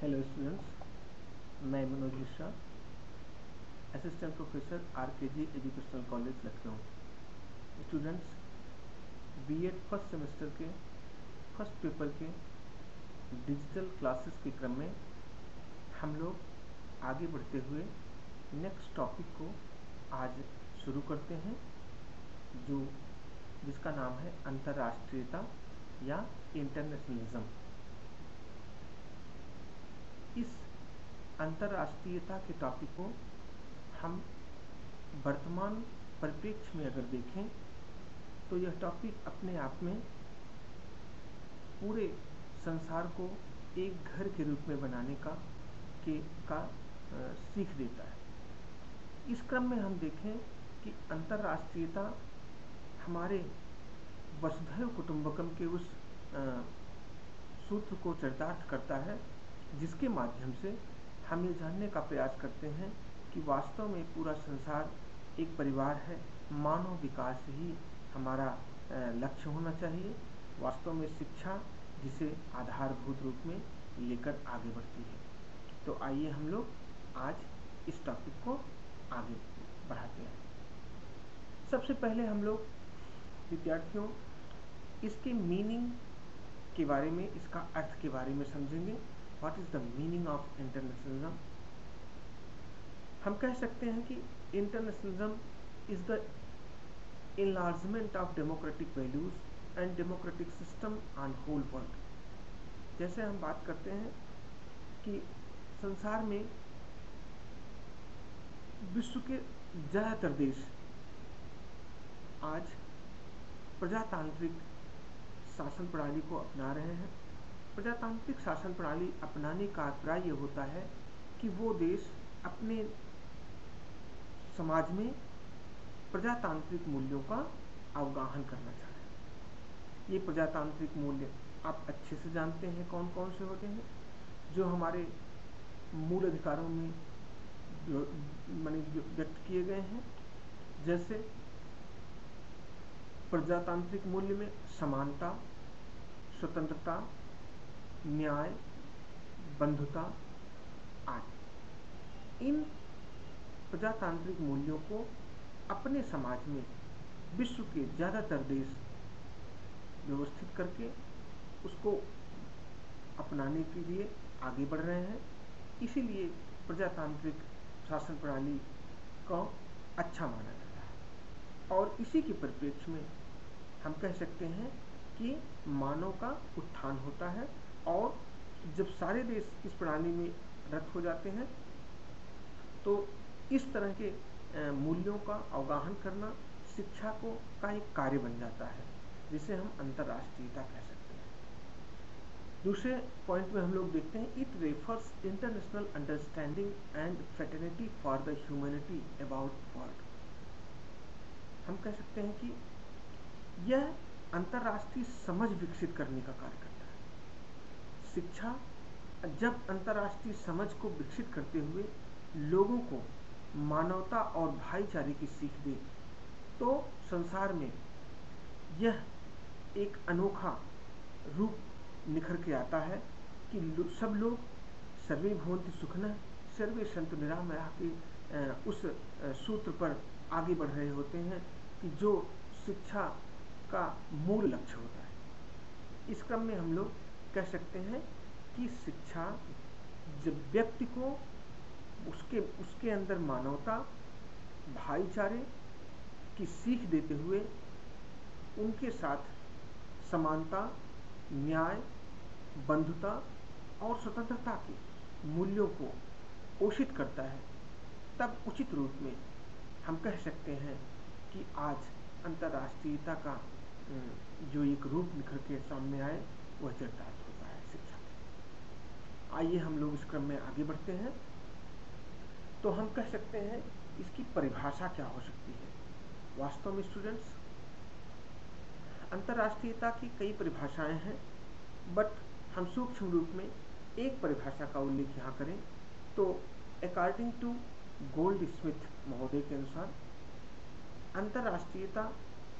Hello students मैं Manoj Mishra assistant professor R K G educational college Lucknow. Students B Ed first semester के first paper के digital classes के क्रम में हम लोग आगे बढ़ते हुए नेक्स्ट टॉपिक को आज शुरू करते हैं, जो, जिसका नाम है अंतर्राष्ट्रीयता या इंटरनेशनलिज्म इस अंतर्राष्ट्रीयता के टॉपिक को हम वर्तमान परिप्रेक्ष्य में अगर देखें तो यह टॉपिक अपने आप में पूरे संसार को एक घर के रूप में बनाने का के का सीख देता है। इस क्रम में हम देखें कि अंतर्राष्ट्रीयता हमारे वसुधैव कुटुंबकम के उस आ, सूत्र को चरितार्थ करता है। जिसके माध्यम से हम ये जानने का प्रयास करते हैं कि वास्तव में पूरा संसार एक परिवार है। मानव विकास ही हमारा लक्ष्य होना चाहिए। वास्तव में शिक्षा जिसे आधारभूत रूप में लेकर आगे बढ़ती है। तो आइए हम लोग आज इस टॉपिक को आगे बढ़ाते हैं। सबसे पहले हम लोग विद्यार्थियों, इसके मीनिंग के बारे में, इसका अर्थ के बारे में समझेंगे। What is the meaning of internationalism हम कह सकते हैं कि internationalism is the enlargement of democratic values and democratic system on whole world जैसे हम बात करते हैं कि संसार में विश्व के ज़्यादातर देश आज प्रजातांत्रिक शासन प्रणाली को अपना रहे हैं। प्रजातांत्रिक शासन प्रणाली अपनाने का अभिप्राय यह होता है कि वो देश अपने समाज में प्रजातांत्रिक मूल्यों का अवगाहन करना चाह ये प्रजातांत्रिक मूल्य आप अच्छे से जानते हैं कौन कौन से होते हैं? जो हमारे मूल अधिकारों में मैंने व्यक्त किए गए हैं। जैसे प्रजातांत्रिक मूल्य में समानता, स्वतंत्रता न्याय, बंधुता, आदि। इन प्रजातांत्रिक मूल्यों को अपने समाज में विश्व के ज़्यादातर देश व्यवस्थित करके उसको अपनाने के लिए आगे बढ़ रहे हैं। इसीलिए प्रजातांत्रिक शासन प्रणाली को अच्छा माना जाता है। और इसी के परिप्रेक्ष्य में हम कह सकते हैं कि मानव का उत्थान होता है। और जब सारे देश इस प्रणाली में रत हो जाते हैं तो इस तरह के मूल्यों का अवगाहन करना शिक्षा को का एक कार्य बन जाता है, जिसे हम अंतर्राष्ट्रीयता कह सकते हैं। दूसरे पॉइंट में हम लोग देखते हैं it refers international understanding and fraternity for the humanity about world हम कह सकते हैं कि यह अंतर्राष्ट्रीय समझ विकसित करने का कार्य शिक्षा जब अंतर्राष्ट्रीय समझ को विकसित करते हुए लोगों को मानवता और भाईचारे की सीख दे तो संसार में यह एक अनोखा रूप निखर के आता है कि सब लोग सर्वे भवंति सुखना सर्वे संत निरामया के उस सूत्र पर आगे बढ़ रहे होते हैं कि जो शिक्षा का मूल लक्ष्य होता है। इस क्रम में हम लोग कह सकते हैं कि शिक्षा जब व्यक्ति को उसके उसके अंदर मानवता, भाईचारे की सीख देते हुए उनके साथ समानता, न्याय, बंधुता और स्वतंत्रता के मूल्यों को पोषित करता है, तब उचित रूप में हम कह सकते हैं कि आज अंतर्राष्ट्रीयता का जो एक रूप निखर के सामने आए, वह होता है। आइए हम लोग इस क्रम में आगे बढ़ते हैं। तो हम कह सकते हैं, इसकी परिभाषा क्या हो सकती है? वास्तव में स्टूडेंट्स अंतर्राष्ट्रीयता की कई परिभाषाएँ हैं बट हम सूक्ष्म रूप में एक परिभाषा का उल्लेख यहाँ करें तो अकॉर्डिंग टू गोल्ड स्मिथ महोदय के अनुसार, अंतर्राष्ट्रीयता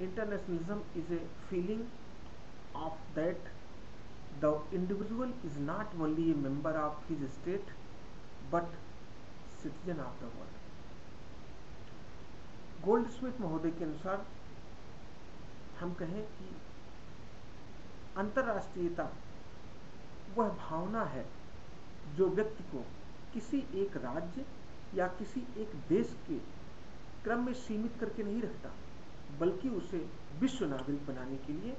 internationalism is a feeling of that the individual is not only a member of his state but citizen of the world Goldsmith महोदय के अनुसार, हम कहें कि अंतर्राष्ट्रीयता, वह भावना है जो व्यक्ति को किसी एक राज्य या किसी एक देश के क्रम में सीमित करके नहीं रखता, बल्कि उसे विश्व नागरिक बनाने के लिए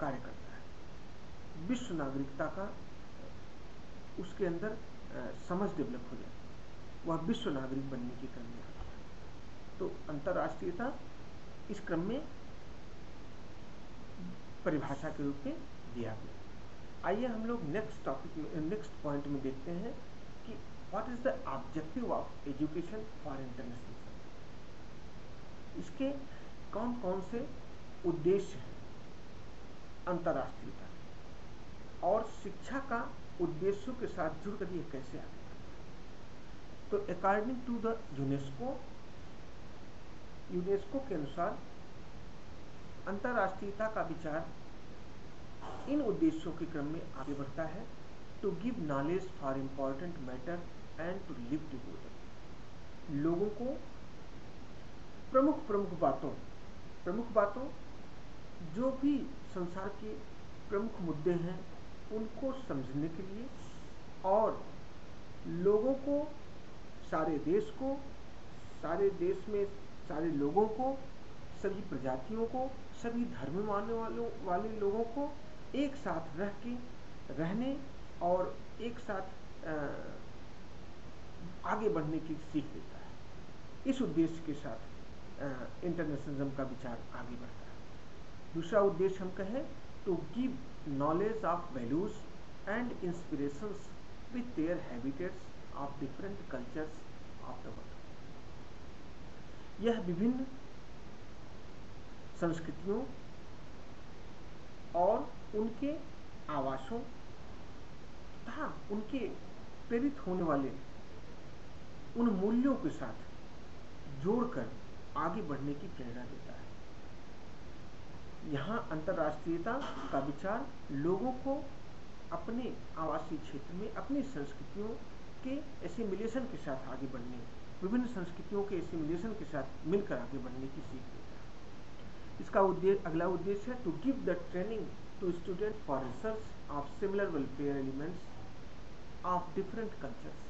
कार्य करता विश्व नागरिकता का, उसके अंदर समझ डेवलप हो जाती वह विश्व नागरिक बनने के क्रम में है। तो अंतर्राष्ट्रीयता इस क्रम में परिभाषा के रूप में दिया गया आइए हम लोग नेक्स्ट टॉपिक में नेक्स्ट पॉइंट में देखते हैं कि what is the objective of education for international इसके कौन कौन से उद्देश्य हैं अंतर्राष्ट्रीयता और शिक्षा का उद्देश्यों के साथ जुड़कर ये कैसे आगे तो according to the UNESCO UNESCO के अनुसार अंतर्राष्ट्रीयता का विचार इन उद्देश्यों के क्रम में आगे बढ़ता है to give knowledge for important matter and to live together लोगों को प्रमुख प्रमुख बातों प्रमुख बातों जो भी संसार के प्रमुख मुद्दे हैं उनको समझने के लिए और लोगों को, सारे देश को, सारे देश में सारे लोगों को, सभी प्रजातियों को, सभी धर्म मानने वालों, वाले लोगों को एक साथ रह के रहने और एक साथ आगे बढ़ने की सीख देता है। इस उद्देश्य के साथ इंटरनेशनलिज्म का विचार आगे बढ़ता है। दूसरा उद्देश्य हम कहें to give knowledge of values and inspirations with their habitats of different cultures of the world यह विभिन्न संस्कृतियों और उनके आवासों तथा उनके प्रेरित होने वाले उन मूल्यों के साथ जोड़कर आगे बढ़ने की प्रेरणा देता है। यहाँ अंतर्राष्ट्रीयता का विचार लोगों को अपने आवासीय क्षेत्र में, अपनी संस्कृतियों के एसिमिलेशन के साथ आगे बढ़ने, विभिन्न संस्कृतियों के एसिमिलेशन के साथ मिलकर आगे बढ़ने की सीख देता है। इसका उद्देश्य अगला उद्देश्य है to give the training to student for research of similar welfare elements of different cultures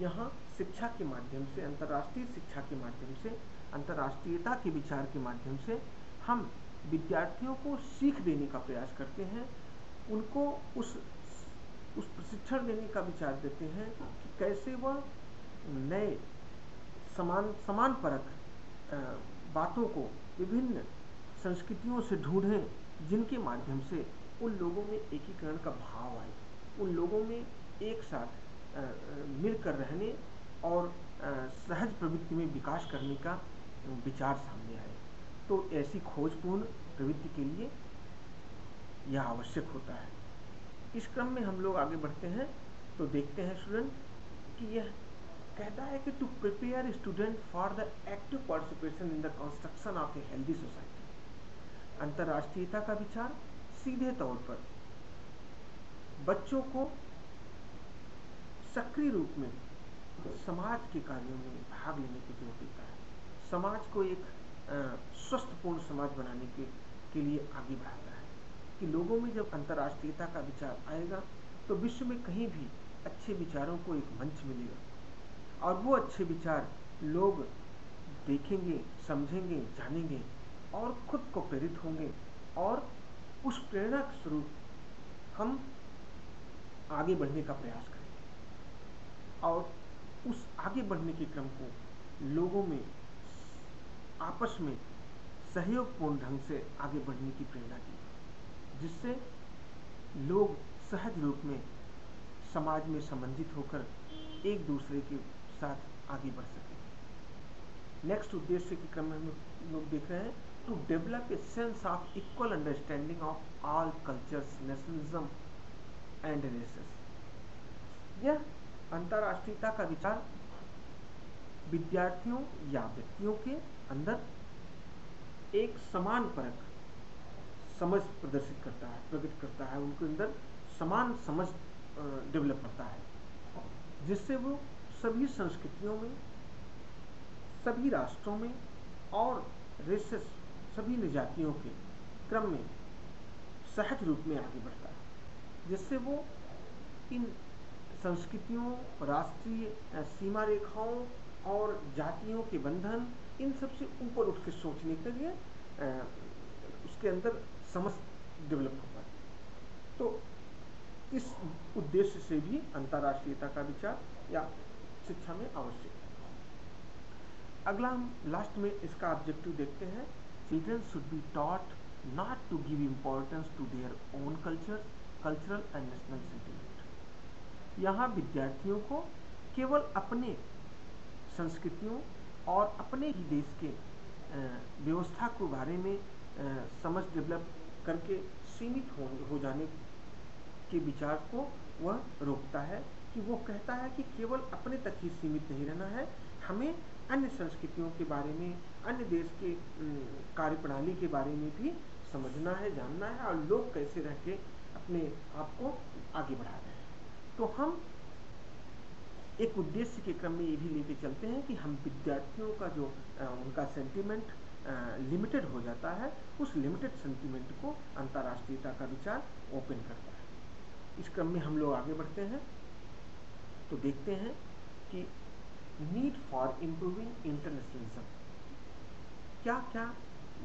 यहाँ शिक्षा के माध्यम से, अंतर्राष्ट्रीय शिक्षा के माध्यम से, अंतर्राष्ट्रीयता के विचार के माध्यम से हम विद्यार्थियों को सीख देने का प्रयास करते हैं, उनको उस उस प्रशिक्षण देने का विचार देते हैं कि कैसे वह नए, समान समान परक बातों को विभिन्न संस्कृतियों से ढूंढें, जिनके माध्यम से उन लोगों में एकीकरण का भाव आए, उन लोगों में एक साथ मिलकर रहने और सहज प्रवृत्ति में विकास करने का विचार सामने आए। तो ऐसी खोजपूर्ण प्रवृत्ति के लिए यह आवश्यक होता है। इस क्रम में हम लोग आगे बढ़ते हैं तो देखते हैं स्टूडेंट कि यह कहता है कि to prepare student for the active participation in the construction of a healthy society अंतर्राष्ट्रीयता का विचार सीधे तौर पर बच्चों को सक्रिय रूप में समाज के कार्यों में भाग लेने की ज़रूरत देता है। समाज को एक स्वस्थपूर्ण समाज बनाने के के लिए आगे बढ़ाता है। कि लोगों में जब अंतर्राष्ट्रीयता का विचार आएगा तो विश्व में कहीं भी अच्छे विचारों को एक मंच मिलेगा। और वो अच्छे विचार लोग देखेंगे, समझेंगे, जानेंगे और खुद को प्रेरित होंगे और उस प्रेरणा के स्वरूप हम आगे बढ़ने का प्रयास करेंगे। और उस आगे बढ़ने के क्रम को लोगों में आपस में सहयोगपूर्ण ढंग से आगे बढ़ने की प्रेरणा दी, जिससे लोग सहज रूप में समाज में संबंधित होकर एक दूसरे के साथ आगे बढ़ सके। नेक्स्ट उद्देश्य के क्रम में लोग देख रहे हैं to develop a sense of equal understanding of all cultures nationalism and races यह अंतर्राष्ट्रीयता का विचार विद्यार्थियों या व्यक्तियों के अंदर एक समान परख समझ प्रदर्शित करता है, प्रकट करता है, उनके अंदर समान समझ डेवलप करता है। जिससे वो सभी संस्कृतियों में, सभी राष्ट्रों में और रेसेस सभी निजातियों के क्रम में सहज रूप में आगे बढ़ता है। जिससे वो इन संस्कृतियों, राष्ट्रीय सीमा रेखाओं और जातियों के बंधन इन सबसे ऊपर उठ के सोचने के लिए उसके अंदर समझ डेवलप होता है तो इस उद्देश्य से भी अंतर्राष्ट्रीयता का विचार या शिक्षा में आवश्यक है। अगला हम लास्ट में इसका ऑब्जेक्टिव देखते हैं। Children should be taught not to give importance to their own culture cultural and national sentiment यहाँ विद्यार्थियों को केवल अपने संस्कृतियों और अपने ही देश के व्यवस्था को बारे में समझ डेवलप करके सीमित हो, हो जाने के विचार को वह रोकता है कि वो कहता है कि केवल अपने तक ही सीमित नहीं रहना है। हमें अन्य संस्कृतियों के बारे में अन्य देश के कार्य प्रणाली के बारे में भी समझना है जानना है और लोग कैसे रह के अपने आप को आगे बढ़ा रहे हैं। तो हम एक उद्देश्य के क्रम में ये भी लेके चलते हैं कि हम विद्यार्थियों का जो उनका सेंटिमेंट लिमिटेड हो जाता है, उस लिमिटेड सेंटिमेंट को अंतर्राष्ट्रीयता का विचार ओपन करता है। इस क्रम में हम लोग आगे बढ़ते हैं तो देखते हैं कि नीड फॉर इम्प्रूविंग इंटरनेशनलिज्म क्या क्या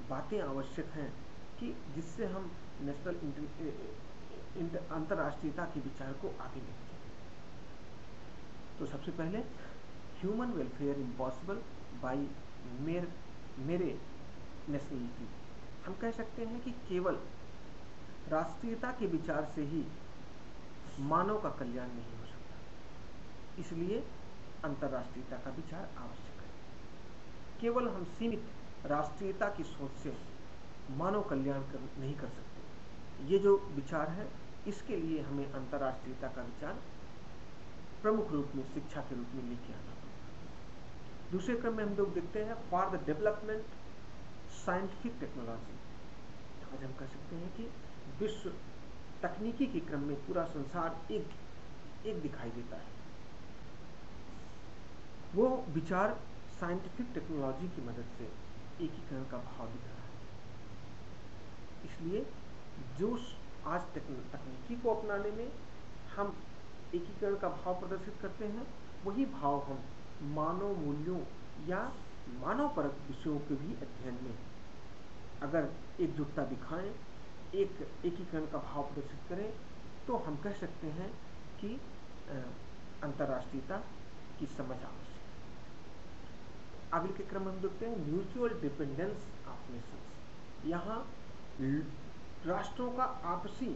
बातें आवश्यक हैं कि जिससे हम नेशनल अंतर्राष्ट्रीयता के विचार को आगे चलें तो सबसे पहले ह्यूमन वेलफेयर इम्पॉसिबल बाई मेर मेरे नेशनलिटी हम कह सकते हैं कि केवल राष्ट्रीयता के विचार से ही मानव का कल्याण नहीं हो सकता। इसलिए अंतर्राष्ट्रीयता का विचार आवश्यक है। केवल हम सीमित राष्ट्रीयता की सोच से मानव कल्याण कर, नहीं कर सकते। ये जो विचार है इसके लिए हमें अंतर्राष्ट्रीयता का विचार प्रमुख रूप में शिक्षा के रूप में लेके आना दूसरे क्रम में हम लोग देखते हैं for the development scientific technology आज हम कह सकते हैं कि विश्व तकनीकी के क्रम में पूरा संसार एक एक दिखाई देता है। वो विचार साइंटिफिक टेक्नोलॉजी की मदद से एकीकरण का भाव दिख रहा है। इसलिए जो आज तकनीकी को अपनाने में हम एकीकरण का भाव प्रदर्शित करते हैं। वही भाव हम मानव मूल्यों या मानव परक विषयों के भी अध्ययन में अगर एकजुटता दिखाएँ, एक एकीकरण का भाव प्रदर्शित करें तो हम कह सकते हैं कि अंतर्राष्ट्रीयता की समझ आवश्यक आगे के क्रम में हम देखते हैं म्यूचुअल डिपेंडेंस ऑफ़ नेशंस। यहाँ राष्ट्रों का आपसी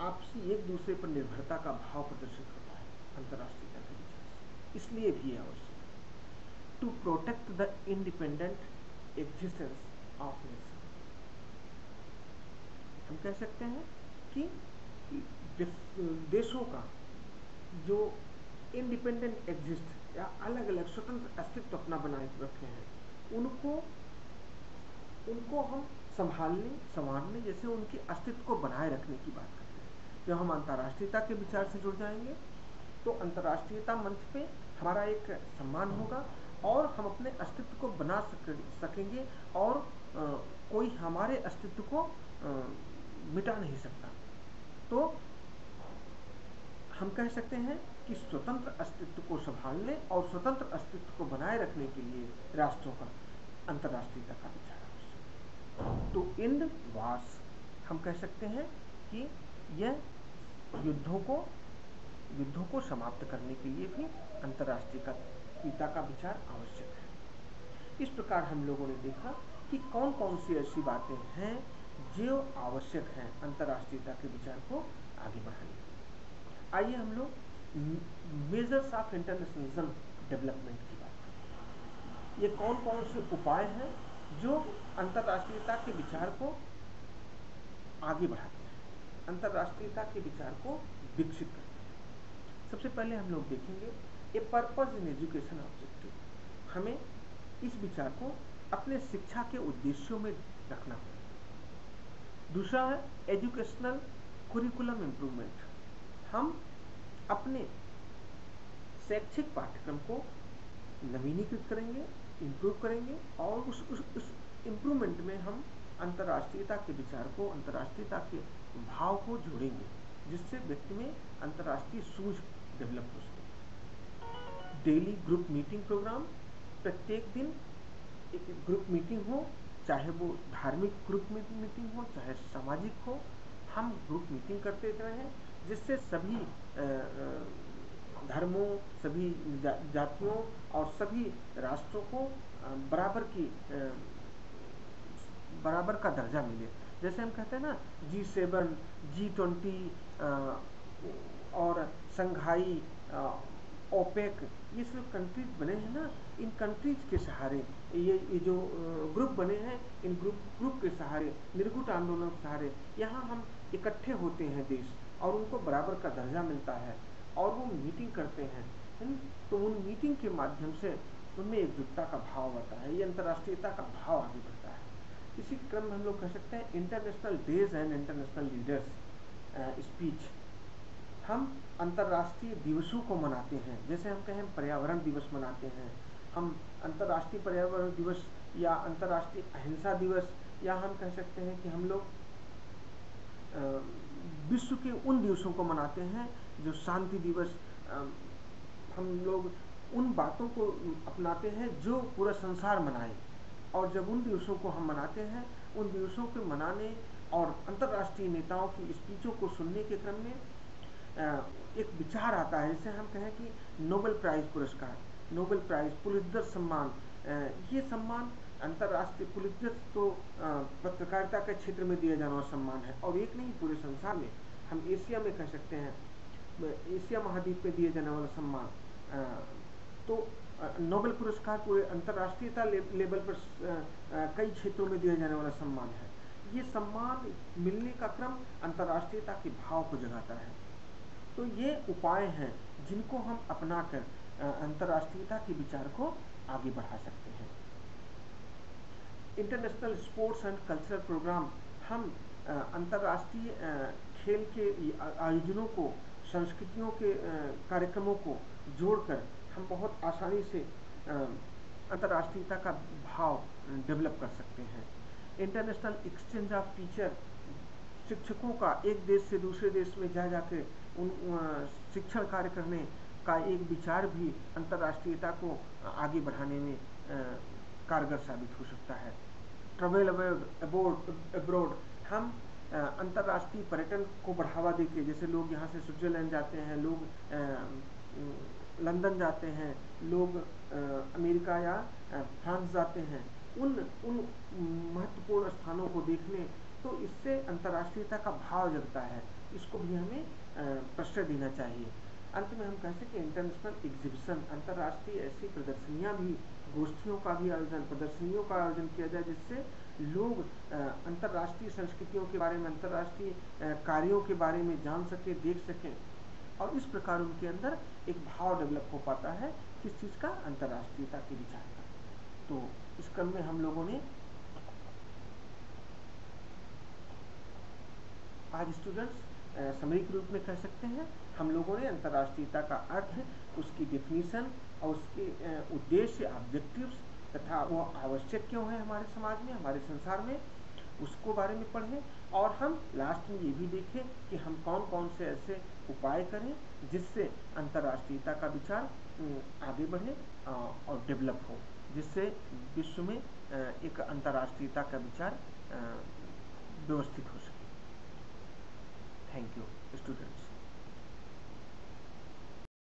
आपसी एक दूसरे पर निर्भरता का भाव प्रदर्शित होता है, अंतर्राष्ट्रीय के इसलिए भी आवश्यक है। To protect the independent existence of nation हम कह सकते हैं कि देशों का जो इंडिपेंडेंट एग्जिस्ट या अलग अलग स्वतंत्र अस्तित्व अपना बनाए रखे हैं, उनको उनको हम संभालने, संवारने जैसे उनके अस्तित्व को बनाए रखने की बात करते हैं। जब हम अंतर्राष्ट्रीयता के विचार से जुड़ जाएँगे तो अंतर्राष्ट्रीयता मंच पे हमारा एक सम्मान होगा और हम अपने अस्तित्व को बना सक, सकेंगे और आ, कोई हमारे अस्तित्व को आ, मिटा नहीं सकता। तो हम कह सकते हैं कि स्वतंत्र अस्तित्व को संभालने और स्वतंत्र अस्तित्व को बनाए रखने के लिए राष्ट्रों का अंतर्राष्ट्रीयता का विचार तो इंड वार्स हम कह सकते हैं कि यह युद्धों को युद्धों को समाप्त करने के लिए भी अंतर्राष्ट्रीयता का विचार आवश्यक है। इस प्रकार हम लोगों ने देखा कि कौन कौन सी ऐसी बातें हैं जो आवश्यक हैं अंतर्राष्ट्रीयता के विचार को आगे बढ़ाने आइए हम लोग मेजर्स ऑफ़ इंटरनेशनलिज्म डेवलपमेंट की बात करें। ये कौन कौन से उपाय हैं जो अंतर्राष्ट्रीयता के विचार को आगे बढ़ाते हैं? अंतर्राष्ट्रीयता के विचार को विकसित करते हैं। सबसे पहले हम लोग देखेंगे a purpose in education objective हमें इस विचार को अपने शिक्षा के उद्देश्यों में रखना होगा दूसरा है एजुकेशनल कुरिकुलम इम्प्रूवमेंट हम अपने शैक्षिक पाठ्यक्रम को नवीनीकृत करेंगे इम्प्रूव करेंगे और उस उस, उस इम्प्रूवमेंट में हम अंतर्राष्ट्रीयता के विचार को अंतर्राष्ट्रीयता के भाव को जोड़ेंगे, जिससे व्यक्ति में अंतर्राष्ट्रीय सूझ डेवलप हो सके। डेली ग्रुप मीटिंग प्रोग्राम प्रत्येक दिन एक ग्रुप मीटिंग हो, चाहे वो धार्मिक ग्रुप मीटिंग हो, चाहे सामाजिक हो, हम ग्रुप मीटिंग करते रहें जिससे सभी धर्मों, सभी जातियों और सभी राष्ट्रों को बराबर की बराबर का दर्जा मिले। जैसे हम कहते हैं ना, जी सेवन, जी ट्वेंटी और संघाई ओपेक, ये सब कंट्रीज़ बने हैं ना, इन कंट्रीज़ के सहारे, ये ये जो ग्रुप बने हैं, इन ग्रुप ग्रुप के सहारे निर्गुट आंदोलन के सहारे, यहाँ हम इकट्ठे होते हैं देश, और उनको बराबर का दर्जा मिलता है, और वो मीटिंग करते हैं तो उन मीटिंग के माध्यम से उनमें एकजुटता का भाव आता है, ये अंतर्राष्ट्रीयता का भाव आगे बढ़ता है। इसी क्रम में हम लोग कह सकते हैं international days and international leaders speech हम अंतर्राष्ट्रीय दिवसों को मनाते हैं। जैसे हम कहें पर्यावरण दिवस मनाते हैं। हम अंतर्राष्ट्रीय पर्यावरण दिवस या अंतर्राष्ट्रीय अहिंसा दिवस, या हम कह सकते हैं कि हम लोग विश्व के उन दिवसों को मनाते हैं जो शांति दिवस हम लोग उन बातों को अपनाते हैं जो पूरा संसार मनाए। और जब उन दिवसों को हम मनाते हैं, उन दिवसों के मनाने और अंतर्राष्ट्रीय नेताओं की स्पीचों को सुनने के क्रम में एक विचार आता है, जैसे हम कहें कि नोबेल प्राइज पुरस्कार नोबेल प्राइज पुलिसर सम्मान। ये सम्मान अंतर्राष्ट्रीय पुलिस तो पत्रकारिता के क्षेत्र में दिया जाने वाला सम्मान है। और एक नहीं, पूरे संसार में, हम एशिया में कह सकते हैं एशिया महाद्वीप में दिए जाने वाला सम्मान। तो नोबेल पुरस्कार पूरे अंतर्राष्ट्रीयता ले, लेवल पर कई क्षेत्रों में दिया जाने वाला सम्मान है। ये सम्मान मिलने का क्रम अंतर्राष्ट्रीयता के भाव को जगाता है। तो ये उपाय हैं जिनको हम अपनाकर अंतर्राष्ट्रीयता के विचार को आगे बढ़ा सकते हैं। International sports and cultural program हम अंतर्राष्ट्रीय खेल के आयोजनों को संस्कृतियों के कार्यक्रमों को जोड़कर हम बहुत आसानी से अंतर्राष्ट्रीयता का भाव डेवलप कर सकते हैं। इंटरनेशनल एक्सचेंज ऑफ़ टीचर शिक्षकों का एक देश से दूसरे देश में जा जाकर उन शिक्षण कार्य करने का एक विचार भी अंतर्राष्ट्रीयता को आगे बढ़ाने में कारगर साबित हो सकता है। ट्रेवल अबोर्ड अब्रोड हम अंतर्राष्ट्रीय पर्यटन को बढ़ावा देके, जैसे लोग यहाँ से स्विट्जरलैंड जाते हैं, लोग लंदन जाते हैं, लोग अमेरिका या फ्रांस जाते हैं, उन उन महत्वपूर्ण स्थानों को देखने तो इससे अंतर्राष्ट्रीयता का भाव जगता है। इसको भी हमें प्रश्रय देना चाहिए। अंत में हम कह सकते इंटरनेशनल एग्जीबिशन अंतर्राष्ट्रीय ऐसी प्रदर्शनियाँ भी, गोष्ठियों का भी आयोजन, प्रदर्शनियों का आयोजन किया जाए, जिससे लोग अंतर्राष्ट्रीय संस्कृतियों के बारे में, अंतर्राष्ट्रीय कार्यों के बारे में जान सकें, देख सकें। और इस प्रकार उनके अंदर एक भाव डेवलप हो पाता है किस चीज़ का अंतर्राष्ट्रीयता के विचार का। तो इस क्रम में हम लोगों ने आज स्टूडेंट्स सामयिक रूप में कह सकते हैं। हम लोगों ने अंतर्राष्ट्रीयता का अर्थ, उसकी डिफिनीशन और उसके उद्देश्य ऑब्जेक्टिव्स तथा वो आवश्यक क्यों है हमारे समाज में, हमारे संसार में, उसको बारे में पढ़ें। और हम लास्ट में ये भी देखें कि हम कौन कौन से ऐसे उपाय करें जिससे अंतर्राष्ट्रीयता का विचार आगे बढ़े और डेवलप हो, जिससे विश्व में एक अंतर्राष्ट्रीयता का विचार व्यवस्थित हो सके। Thank you students